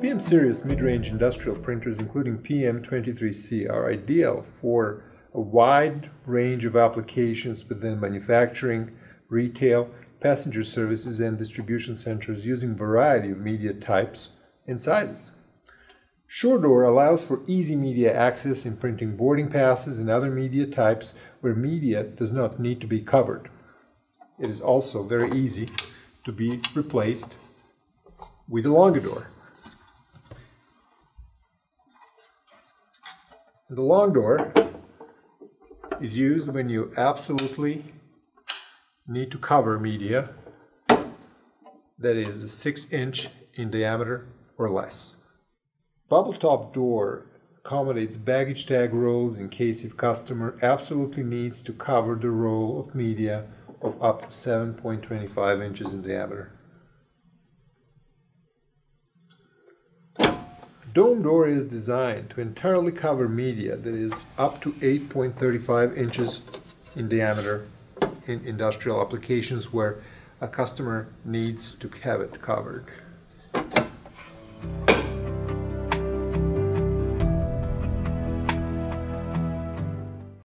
PM series mid-range industrial printers including PM23C are ideal for a wide range of applications within manufacturing, retail, passenger services and distribution centers using variety of media types and sizes. Short door allows for easy media access in printing boarding passes and other media types where media does not need to be covered. It is also very easy to be replaced with a longer The long door is used when you absolutely need to cover media that is six inch in diameter or less. Bubble top door accommodates baggage tag rolls in case if customer absolutely needs to cover the roll of media of up to 7.25 inches in diameter. Dome door is designed to entirely cover media that is up to 8.35 inches in diameter in industrial applications where a customer needs to have it covered.